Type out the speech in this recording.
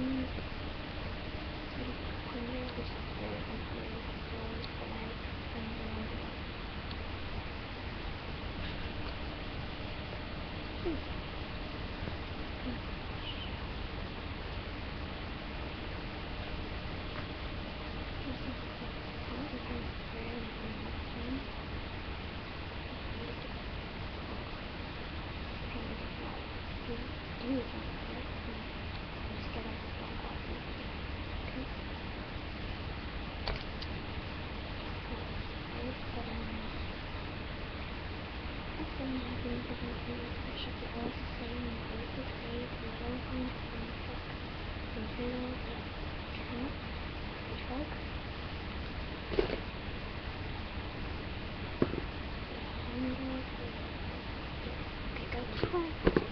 do you. Fascinating development such as oil sustaining basic rates and lowering prices of internal drugs the handle of the pickup truck